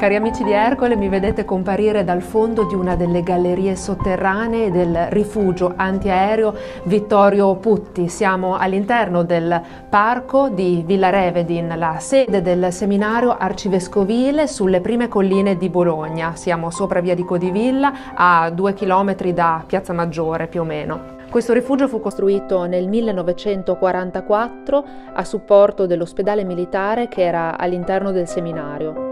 Cari amici di Ercole, mi vedete comparire dal fondo di una delle gallerie sotterranee del rifugio antiaereo Vittorio Putti. Siamo all'interno del parco di Villa Revedin, la sede del seminario arcivescovile sulle prime colline di Bologna. Siamo sopra via di Codivilla, a due chilometri da Piazza Maggiore più o meno. Questo rifugio fu costruito nel 1944 a supporto dell'ospedale militare che era all'interno del seminario.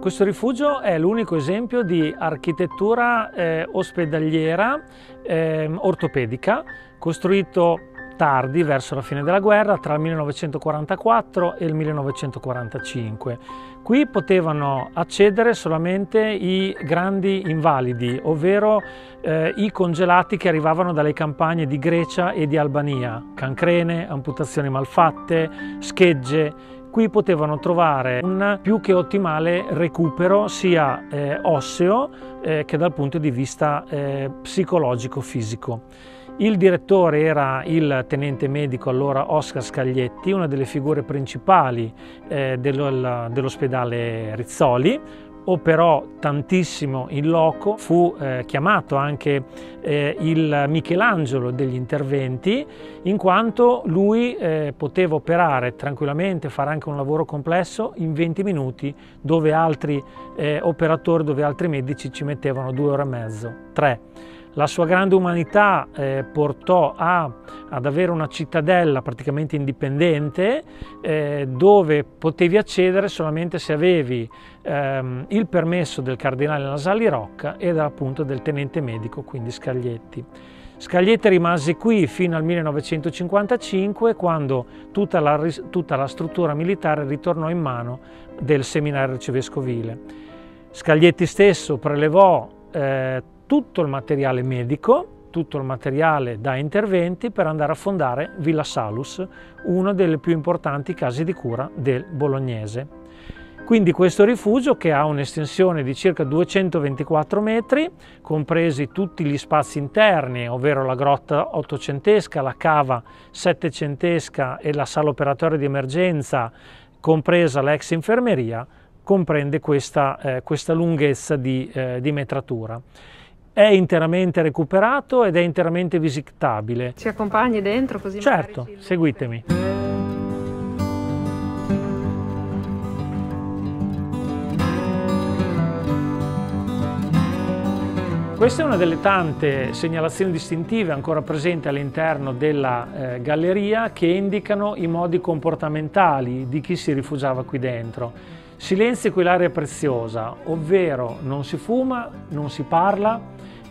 Questo rifugio è l'unico esempio di architettura eh, ospedaliera eh, ortopedica, costruito tardi, verso la fine della guerra, tra il 1944 e il 1945. Qui potevano accedere solamente i grandi invalidi, ovvero eh, i congelati che arrivavano dalle campagne di Grecia e di Albania, cancrene, amputazioni malfatte, schegge, Qui potevano trovare un più che ottimale recupero sia eh, osseo eh, che dal punto di vista eh, psicologico-fisico. Il direttore era il tenente medico allora Oscar Scaglietti, una delle figure principali eh, dell'ospedale Rizzoli, operò tantissimo in loco, fu eh, chiamato anche eh, il Michelangelo degli interventi, in quanto lui eh, poteva operare tranquillamente, fare anche un lavoro complesso in 20 minuti, dove altri eh, operatori, dove altri medici ci mettevano due ore e mezzo, tre. La sua grande umanità eh, portò a, ad avere una cittadella praticamente indipendente eh, dove potevi accedere solamente se avevi ehm, il permesso del cardinale Nasalli Rocca ed appunto del tenente medico, quindi Scaglietti. Scaglietti rimase qui fino al 1955 quando tutta la, tutta la struttura militare ritornò in mano del seminario arcivescovile. Scaglietti stesso prelevò eh, tutto il materiale medico, tutto il materiale da interventi per andare a fondare Villa Salus, una delle più importanti case di cura del bolognese. Quindi questo rifugio che ha un'estensione di circa 224 metri, compresi tutti gli spazi interni, ovvero la grotta ottocentesca, la cava settecentesca e la sala operatoria di emergenza, compresa l'ex infermeria, comprende questa, eh, questa lunghezza di, eh, di metratura è interamente recuperato ed è interamente visitabile. Ci accompagni dentro così? Certo, seguitemi. Questa è una delle tante segnalazioni distintive ancora presenti all'interno della eh, galleria che indicano i modi comportamentali di chi si rifugiava qui dentro. Silenzio quell'area preziosa, ovvero non si fuma, non si parla,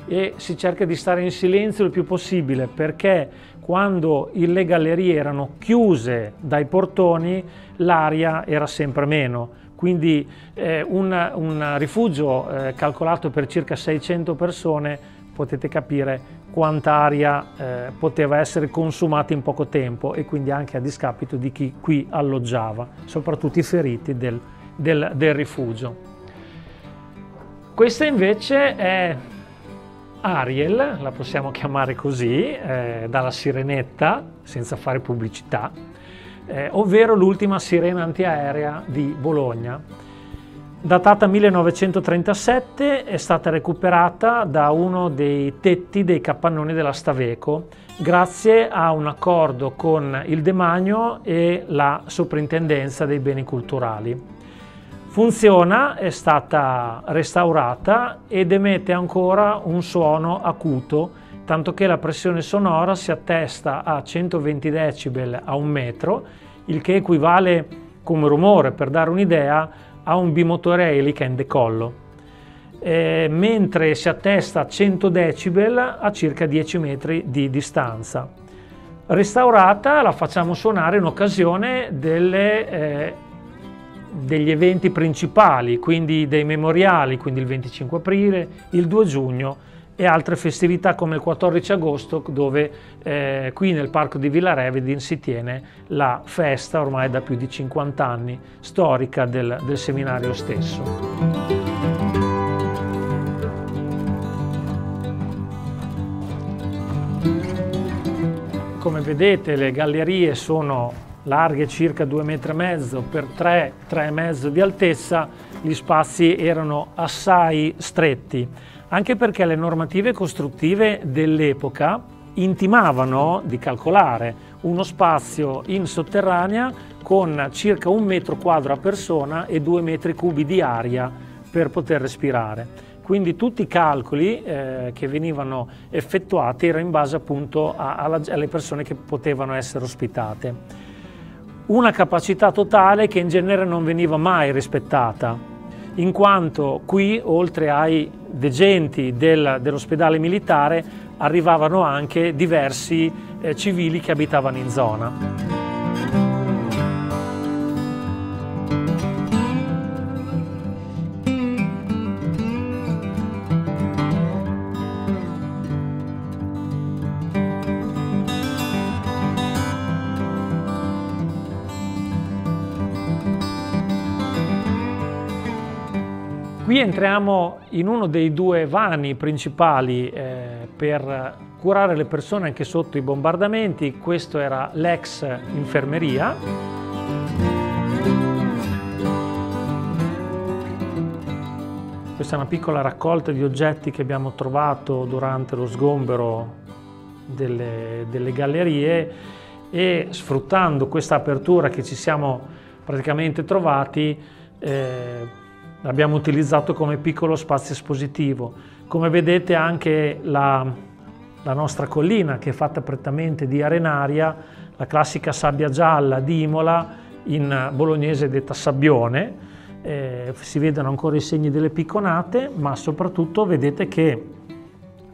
e si cerca di stare in silenzio il più possibile perché quando le gallerie erano chiuse dai portoni l'aria era sempre meno. Quindi eh, un, un, rifugio eh, calcolato per circa 600 persone potete capire quanta aria eh, poteva essere consumata in poco tempo e quindi anche a discapito di chi qui alloggiava, soprattutto i feriti del, del, del rifugio. Questa invece è Ariel, la possiamo chiamare così, eh, dalla sirenetta, senza fare pubblicità, eh, ovvero l'ultima sirena antiaerea di Bologna. Datata 1937, è stata recuperata da uno dei tetti dei capannoni della Staveco, grazie a un accordo con il demanio e la soprintendenza dei beni culturali. Funziona, è stata restaurata ed emette ancora un suono acuto, tanto che la pressione sonora si attesta a 120 decibel a un metro, il che equivale come rumore, per dare un'idea, a un bimotore elica in decollo, eh, mentre si attesta a 100 decibel a circa 10 metri di distanza. Restaurata la facciamo suonare in occasione delle eh, degli eventi principali, quindi dei memoriali, quindi il 25 aprile, il 2 giugno e altre festività come il 14 agosto dove eh, qui nel parco di Villa Revedin si tiene la festa ormai da più di 50 anni storica del, del seminario stesso. Come vedete le gallerie sono larghe circa 2,5 metri per 3, 3,5 di altezza, gli spazi erano assai stretti, anche perché le normative costruttive dell'epoca intimavano di calcolare uno spazio in sotterranea con circa un metro quadro a persona e due metri cubi di aria per poter respirare. Quindi tutti i calcoli eh, che venivano effettuati erano in base appunto a, alla, alle persone che potevano essere ospitate. Una capacità totale che in genere non veniva mai rispettata, in quanto qui, oltre ai degenti del, dell'ospedale militare, arrivavano anche diversi eh, civili che abitavano in zona. Qui entriamo in uno dei due vani principali eh, per curare le persone anche sotto i bombardamenti. Questo era l'ex infermeria. Questa è una piccola raccolta di oggetti che abbiamo trovato durante lo sgombero delle, delle gallerie e sfruttando questa apertura che ci siamo praticamente trovati eh, l'abbiamo utilizzato come piccolo spazio espositivo. Come vedete anche la, la nostra collina che è fatta prettamente di arenaria, la classica sabbia gialla di Imola, in bolognese detta sabbione, eh, si vedono ancora i segni delle picconate, ma soprattutto vedete che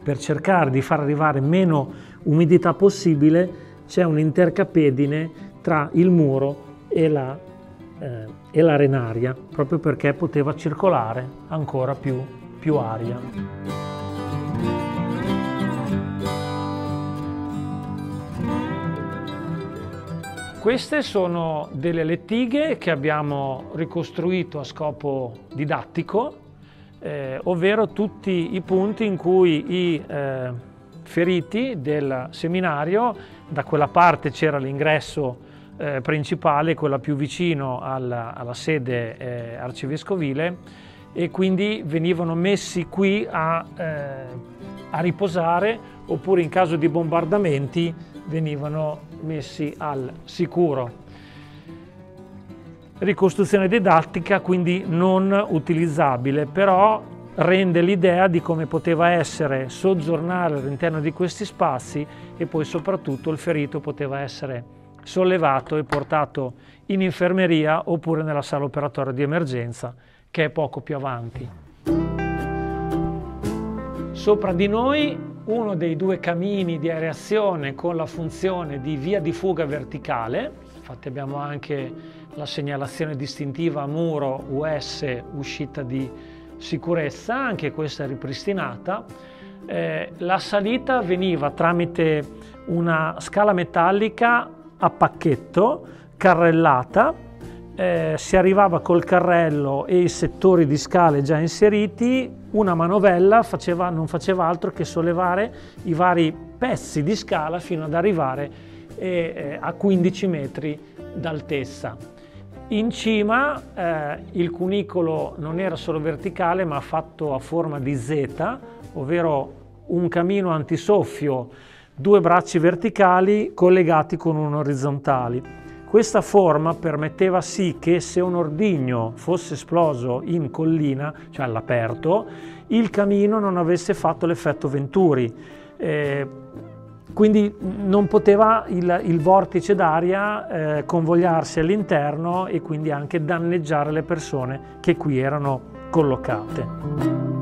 per cercare di far arrivare meno umidità possibile c'è un'intercapedine tra il muro e la eh, e l'arenaria, proprio perché poteva circolare ancora più, più aria. Queste sono delle lettighe che abbiamo ricostruito a scopo didattico, eh, ovvero tutti i punti in cui i eh, feriti del seminario, da quella parte c'era l'ingresso eh, principale, quella più vicino alla, alla sede eh, arcivescovile e quindi venivano messi qui a, eh, a riposare oppure in caso di bombardamenti venivano messi al sicuro. Ricostruzione didattica quindi non utilizzabile, però rende l'idea di come poteva essere soggiornare all'interno di questi spazi e poi soprattutto il ferito poteva essere sollevato e portato in infermeria oppure nella sala operatoria di emergenza che è poco più avanti. Sopra di noi uno dei due camini di aereazione con la funzione di via di fuga verticale, infatti abbiamo anche la segnalazione distintiva muro US uscita di sicurezza, anche questa è ripristinata. Eh, la salita veniva tramite una scala metallica a pacchetto, carrellata, eh, si arrivava col carrello e i settori di scale già inseriti, una manovella faceva, non faceva altro che sollevare i vari pezzi di scala fino ad arrivare eh, eh a 15 metri d'altezza. In cima eh, il cunicolo non era solo verticale ma fatto a forma di Z, ovvero un camino antisoffio due bracci verticali collegati con uno orizzontale. Questa forma permetteva sì che se un ordigno fosse esploso in collina, cioè all'aperto, il camino non avesse fatto l'effetto Venturi. Eh, quindi non poteva il, il vortice d'aria eh, convogliarsi all'interno e quindi anche danneggiare le persone che qui erano collocate.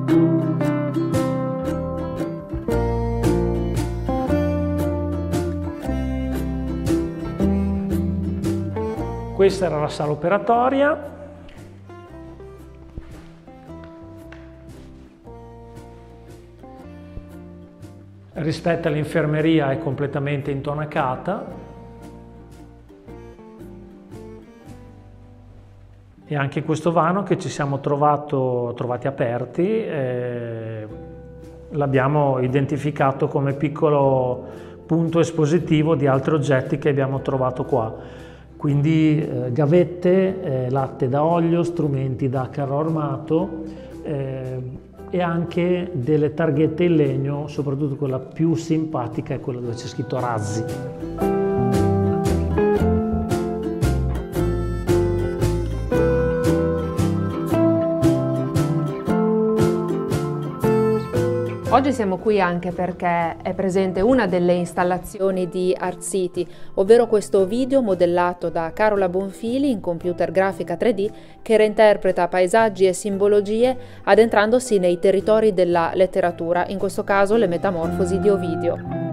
Questa era la sala operatoria. Rispetto all'infermeria è completamente intonacata. E anche questo vano che ci siamo trovato, trovati aperti eh, l'abbiamo identificato come piccolo punto espositivo di altri oggetti che abbiamo trovato qua. Quindi eh, gavette, eh, latte da olio, strumenti da carro armato eh, e anche delle targhette in legno, soprattutto quella più simpatica è quella dove c'è scritto Razzi. Oggi siamo qui anche perché è presente una delle installazioni di Art City, ovvero questo video modellato da Carola Bonfili in computer grafica 3D che reinterpreta paesaggi e simbologie addentrandosi nei territori della letteratura, in questo caso le metamorfosi di Ovidio.